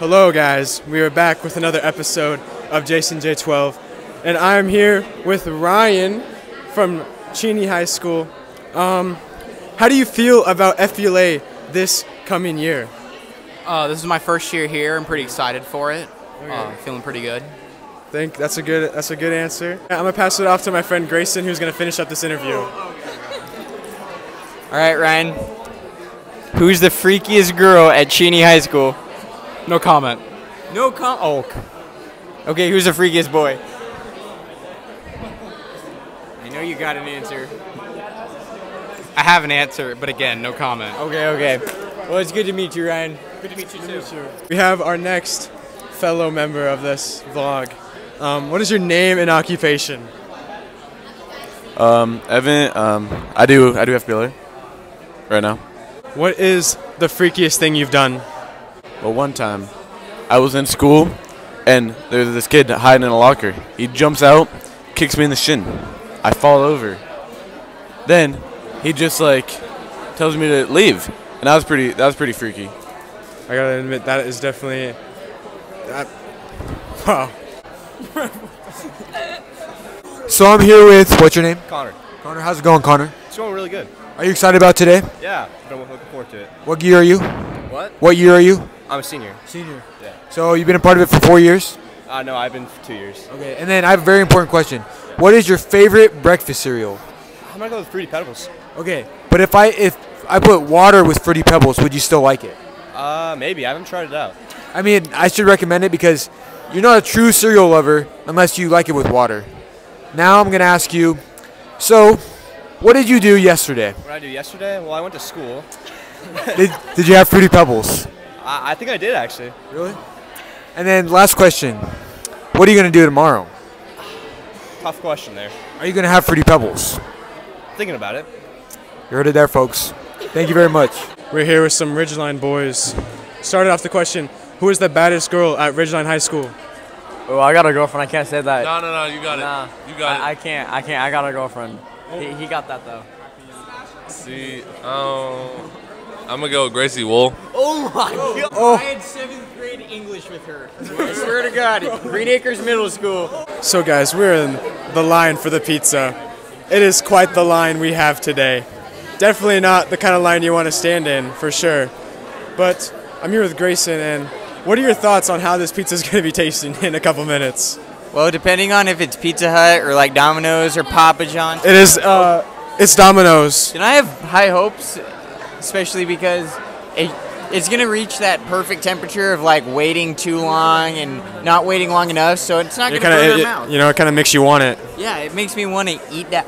Hello, guys. We are back with another episode of Jason J12, and I'm here with Ryan from Cheney High School. Um, how do you feel about FBLA this coming year? Uh, this is my first year here. I'm pretty excited for it. Uh, feeling pretty good. Think that's a good that's a good answer. I'm gonna pass it off to my friend Grayson, who's gonna finish up this interview. All right, Ryan. Who's the freakiest girl at Cheney High School? No comment. No com. Oh. Okay, who's the freakiest boy? I know you got an answer. I have an answer, but again, no comment. Okay, okay. Well, it's good to meet you, Ryan. Good to meet you too. We have our next fellow member of this vlog. Um, what is your name and occupation? Um, Evan, um, I do, I do FBLA right now. What is the freakiest thing you've done? Well, one time, I was in school, and there's this kid hiding in a locker. He jumps out, kicks me in the shin. I fall over. Then, he just like tells me to leave, and that was pretty, that was pretty freaky. I gotta admit that is definitely that. Wow. So I'm here with what's your name? Connor. Connor. How's it going, Connor? It's going really good. Are you excited about today? Yeah, I'm looking forward to it. What year are you? What? What year are you? I'm a senior. Senior. Yeah. So you've been a part of it for four years. Uh, no, I've been for two years. Okay. And then I have a very important question. What is your favorite breakfast cereal? I'm gonna go with Fruity Pebbles. Okay. But if I if I put water with fruity pebbles, would you still like it? Uh, maybe. I haven't tried it out. I mean, I should recommend it because you're not a true cereal lover unless you like it with water. Now I'm gonna ask you. So, what did you do yesterday? What did I do yesterday? Well, I went to school. did, did you have fruity pebbles? I, I think I did actually. Really? And then last question. What are you gonna do tomorrow? Tough question there. Are you gonna have fruity pebbles? Thinking about it. You heard it there, folks. Thank you very much. We're here with some Ridgeline boys. Started off the question: Who is the baddest girl at Ridgeline High School? Oh, I got a girlfriend. I can't say that. No, no, no, you got Nah, it. You got I, I can't. I can't. I got a girlfriend. He, he got that though. it. See, um, I'm gonna go with Gracie Wool. Oh my god! I had seventh grade English with her. I swear to God, Green Acres Middle School. So, guys, we're in the line for the pizza. It is quite the line we have today. Definitely not the kind of line you want to stand in, for sure. But I'm here with Grayson, and what are your thoughts on how this pizza is going to be tasting in a couple minutes? Well, depending on if it's Pizza Hut or like Domino's or Papa John's. It is, uh, it's Domino's. And I have high hopes, especially because it, it's gonna reach that perfect temperature of like waiting too long and not waiting long enough, so it's not gonna kind burn our mouth. you know, it kind of makes you want it. Yeah, it makes me want to eat that.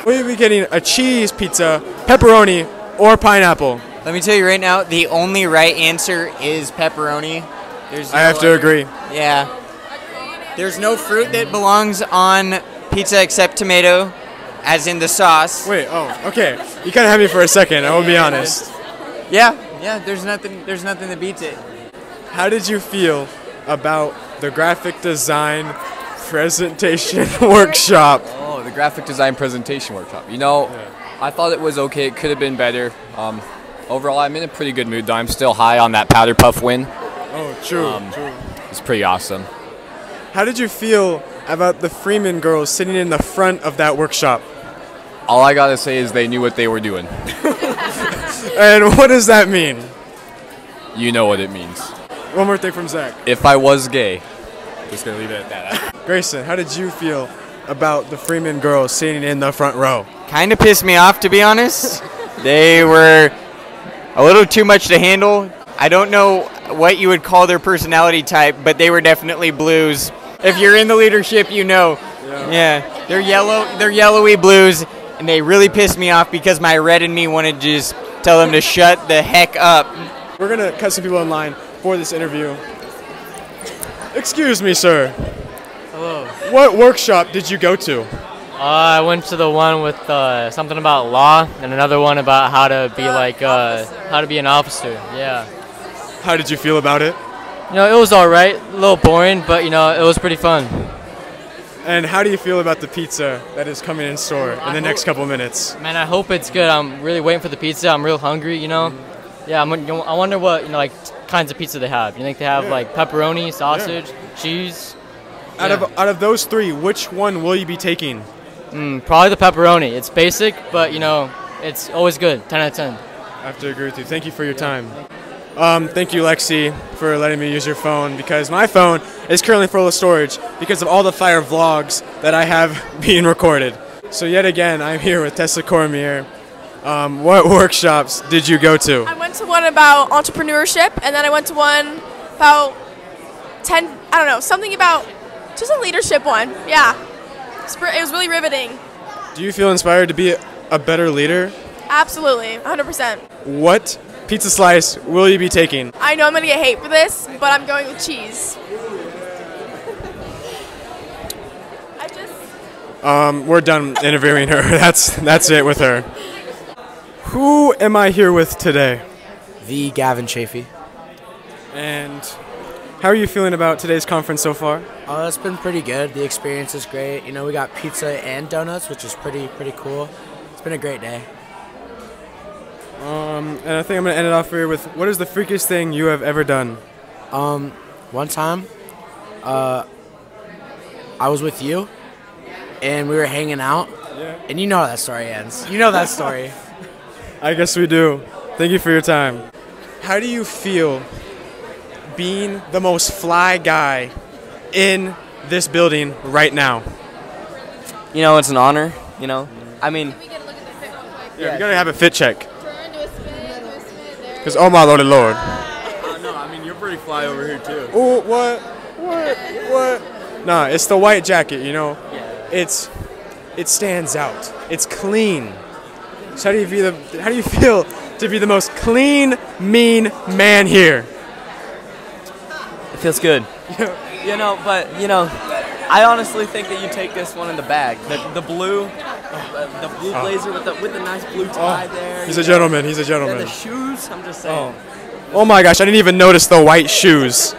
We'll be getting a cheese pizza, pepperoni, or pineapple. Let me tell you right now, the only right answer is pepperoni. There's I no have to other- agree. Yeah. There's no fruit that belongs on pizza except tomato, as in the sauce. Wait, oh, okay. You kind of had me for a second. I will be honest. Yeah, yeah. There's nothing. There's nothing that beats it. How did you feel about the graphic design presentation workshop? Oh, the graphic design presentation workshop. You know, yeah. I thought it was okay. It could have been better. Um, overall, I'm in a pretty good mood. Though I'm still high on that powder puff win. Oh, true, Um, true. It's pretty awesome. How did you feel about the Freeman girls sitting in the front of that workshop? All I gotta say is they knew what they were doing. And what does that mean? You know what it means. One more thing from Zach. If I was gay, just gonna leave it at that. Grayson, how did you feel about the Freeman girls sitting in the front row? Kind of pissed me off, to be honest. they were a little too much to handle. I don't know what you would call their personality type, but they were definitely blues. If you're in the leadership, you know. Yeah, they're yellow. They're yellowy blues, and they really pissed me off because my red in me wanted to just tell them to shut the heck up. We're gonna cut some people in line for this interview. Excuse me, sir. Hello. What workshop did you go to? Uh, I went to the one with uh, something about law and another one about how to be like uh, how to be an officer. Yeah. How did you feel about it? You know, it was all right. A little boring, but you know, it was pretty fun. And how do you feel about the pizza that is coming in store in I the next hope- couple minutes? Man, I hope it's good. I'm really waiting for the pizza. I'm real hungry. You know. Yeah, I'm, I wonder what you know like kinds of pizza they have. You think they have Yeah. like pepperoni, sausage, cheese? Out Yeah. of out of those three, which one will you be taking? Mm, probably the pepperoni. It's basic, but you know, it's always good. 10 out of 10. I have to agree with you. Thank you for your time. Um, thank you, Lexi, for letting me use your phone because my phone is currently full of storage because of all the fire vlogs that I have being recorded. So yet again, I'm here with Tessa Cormier. Um, what workshops did you go to? I went to one about entrepreneurship, and then I went to one about 10, I don't know, something about just a leadership one. Yeah. It was really riveting. Do you feel inspired to be a better leader? Absolutely, 100%. What pizza slice will you be taking? I know I'm going to get hate for this, but I'm going with cheese. I just. Um, we're done interviewing her. That's that's it with her. Who am I here with today? The Gavin Chafee. And how are you feeling about today's conference so far? Oh, it's been pretty good. The experience is great. You know, we got pizza and donuts, which is pretty pretty cool. It's been a great day. Um, and I think I'm gonna end it off here with what is the freakiest thing you have ever done? Um, one time, uh, I was with you, and we were hanging out, Yeah. and you know how that story ends. You know that story. I guess we do. Thank you for your time. How do you feel being the most fly guy in this building right now? You know, it's an honor. You know, I mean, Yeah, we gotta have a fit check. Cause oh my lordy lord. Oh, no, I mean you're pretty fly over here too. Oh what? What? What? Nah, it's the white jacket. You know, Yeah. it's it stands out. It's clean. So how do you feel? The, how do you feel to be the most clean, mean man here? it feels good. you know, but you know, I honestly think that you take this one in the bag. The, the blue, the, the blue Oh. blazer with the with the nice blue tie there. He's a know. gentleman. He's a And gentleman. the shoes. I'm just saying. Oh my gosh, I didn't even notice the white shoes.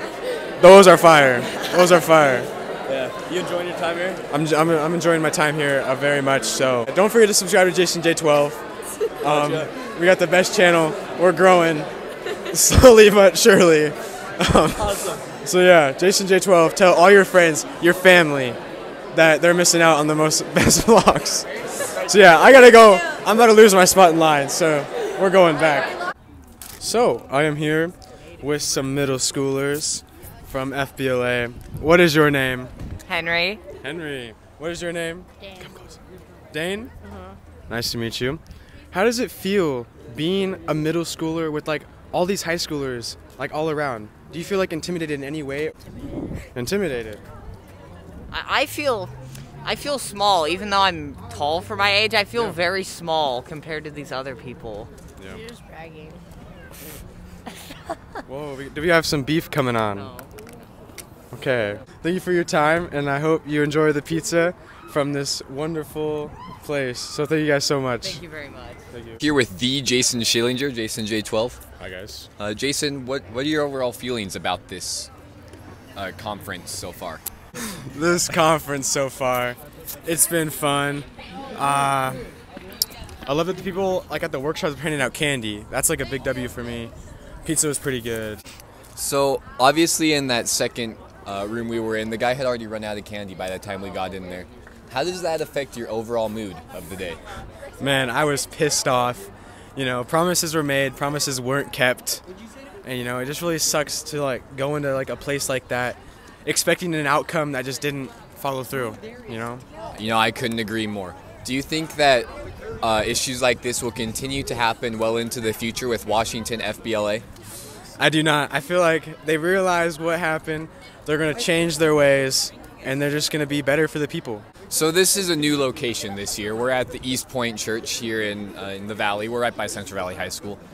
Those are fire. Those are fire. Yeah. You enjoying your time here? I'm, j- I'm, I'm enjoying my time here uh, very much. So don't forget to subscribe to Jason J12. Um, we got the best channel. We're growing slowly but surely. Um, So yeah, Jason J12. Tell all your friends, your family, that they're missing out on the most best vlogs. So yeah, I gotta go. I'm about to lose my spot in line. So we're going back. So I am here with some middle schoolers from FBLA. What is your name? Henry. Henry. What is your name? Dane. Come closer. Dane? Mm-hmm. Nice to meet you. How does it feel being a middle schooler with like all these high schoolers like all around? Do you feel like intimidated in any way? Intimidated. I, I feel, I feel small. Even though I'm tall for my age, I feel Yeah. very small compared to these other people. Yeah. You're just bragging. Whoa, we, do we have some beef coming on? No. Okay. Thank you for your time, and I hope you enjoy the pizza from this wonderful place. So thank you guys so much. Thank you very much. Thank you. Here with the Jason Schillinger, Jason J12. Hi guys. Uh, Jason, what what are your overall feelings about this uh, conference so far? This conference so far. It's been fun. Uh, I love that the people like at the workshops are handing out candy. That's like a big W for me. Pizza was pretty good. So obviously, in that second uh, room we were in, the guy had already run out of candy by the time we got in there. How does that affect your overall mood of the day? Man, I was pissed off. You know, promises were made, promises weren't kept, and you know, it just really sucks to like go into like a place like that, expecting an outcome that just didn't follow through. You know. You know, I couldn't agree more. Do you think that uh, issues like this will continue to happen well into the future with Washington FBLA? I do not. I feel like they realized what happened. They're gonna change their ways, and they're just gonna be better for the people. So this is a new location this year. We're at the East Point Church here in uh, in the Valley. We're right by Central Valley High School.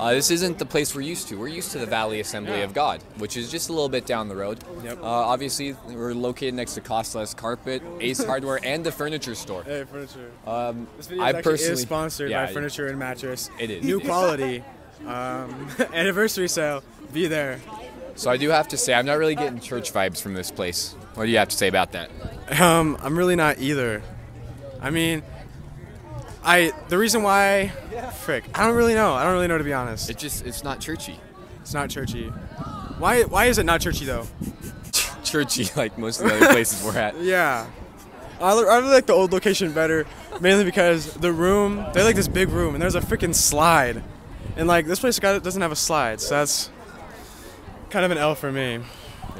Uh, this isn't the place we're used to. We're used to the Valley Assembly of God, which is just a little bit down the road. Yep. Uh, obviously, we're located next to Costless Carpet, Ace Hardware, and the furniture store. Hey, furniture. Um, This video I personally is sponsored yeah, by Furniture and Mattress. It is. New quality. um, anniversary sale. Be there. So I do have to say, I'm not really getting church vibes from this place. What do you have to say about that? Um, I'm really not either. I mean, I the reason why, frick, I don't really know. I don't really know to be honest. It just it's not churchy. It's not churchy. Why why is it not churchy though? Churchy like most of the other places we're at. Yeah. I, I really like the old location better, mainly because the room, they like this big room, and there's a freaking slide. And like, this place got, doesn't have a slide, so that's kind of an L for me.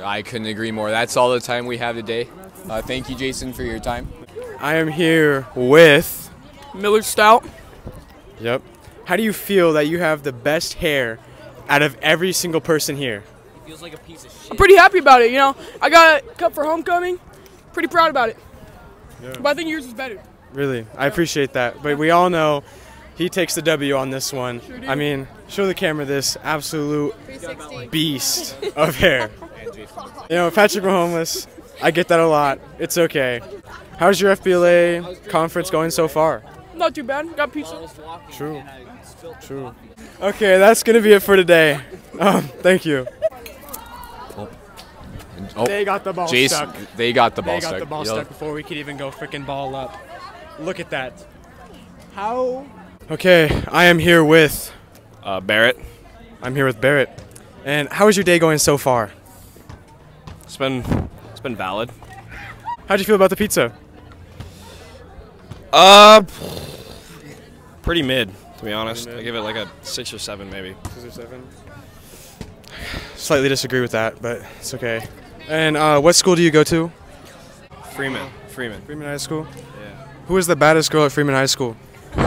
I couldn't agree more. That's all the time we have today. Uh, thank you, Jason, for your time. I am here with Miller Stout. Yep. How do you feel that you have the best hair out of every single person here? Feels like a piece of shit. I'm pretty happy about it. You know, I got it cut for homecoming. Pretty proud about it. Yeah. But I think yours is better. Really, I appreciate that. But we all know he takes the W on this one. Sure do. I mean, show the camera this absolute beast of hair. You know, Patrick Mahomes, I get that a lot. It's okay. How's your FBLA conference going so far? Not too bad. Got pizza. True. True. Okay, that's gonna be it for today. Um, thank you. Oh, They got the ball Jason, stuck. They got the ball stuck. they stuck. got the ball Yep. stuck before we could even go freaking ball up. Look at that. How? Okay, I am here with Uh, Barrett. I'm here with Barrett. And how is your day going so far? It's been it's been valid. How'd you feel about the pizza? Uh, pretty mid to be honest. I give it like a six or seven maybe. Six or seven. Slightly disagree with that, but it's okay. And uh, what school do you go to? Freeman. Freeman. Freeman High School. Yeah. Who is the baddest girl at Freeman High School?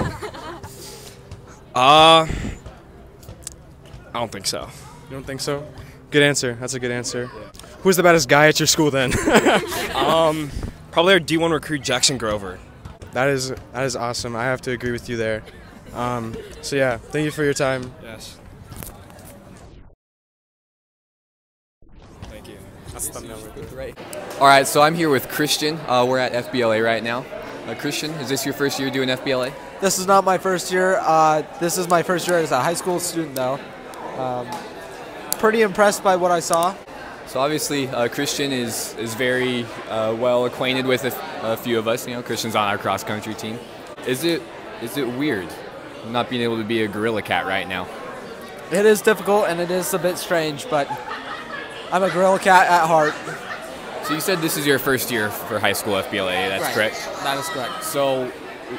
Uh, I don't think so. You don't think so? Good answer. That's a good answer. Who's the baddest guy at your school then? um, probably our D1 recruit Jackson Grover. That is that is awesome. I have to agree with you there. Um, so yeah, thank you for your time. Yes. Thank you. That's the thumbnail Right. All right, so I'm here with Christian. Uh, we're at FBLA right now. Uh, Christian, is this your first year doing FBLA? This is not my first year. Uh, this is my first year as a high school student, though. Um, pretty impressed by what I saw. So obviously, uh, Christian is is very uh, well acquainted with a, few of us. You know, Christian's on our cross country team. Is it is it weird not being able to be a gorilla cat right now? It is difficult and it is a bit strange, but I'm a gorilla cat at heart. So you said this is your first year for high school FBLA. That's Right. correct. That is correct. So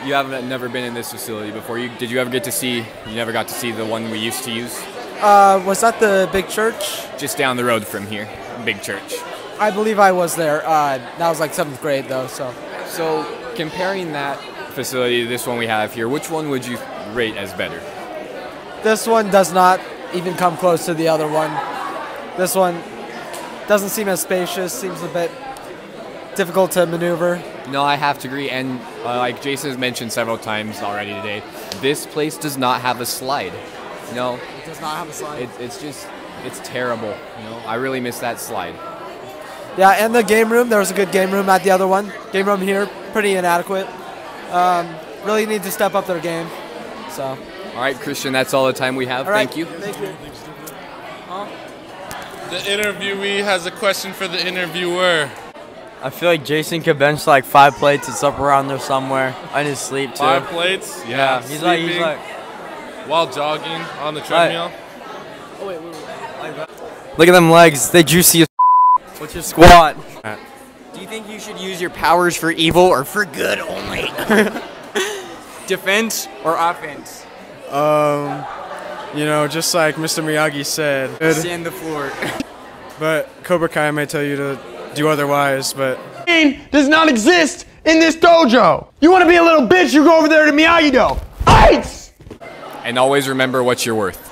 you haven't never been in this facility before. You did you ever get to see? You never got to see the one we used to use. Uh, was that the big church? Just down the road from here, big church. I believe I was there. Uh, that was like seventh grade, though. So. So comparing that facility to this one we have here, which one would you rate as better? This one does not even come close to the other one. This one doesn't seem as spacious. Seems a bit difficult to maneuver. No, I have to agree. And uh, like Jason has mentioned several times already today, this place does not have a slide. No, It does not have a slide. it, it's just it's terrible. You know, I really miss that slide. Yeah, and the game room. There was a good game room at the other one. Game room here, pretty inadequate. Um, really need to step up their game. So. All right, Christian, that's all the time we have. All right, Thank you. Thank you. The interviewee has a question for the interviewer. I feel like Jason could bench like five plates. It's up around there somewhere in his sleep too. Five plates? Yeah. He's like he's like. While jogging on the treadmill. Look at them legs. They juicy as. What's your squat? Do you think you should use your powers for evil or for good only? Defense or offense? Um, you know, just like Mr. Miyagi said. good, Sand the floor. But Cobra Kai may tell you to do otherwise, but does not exist in this dojo. You want to be a little bitch, you go over there to Miyagi-Do. And always remember what you're worth.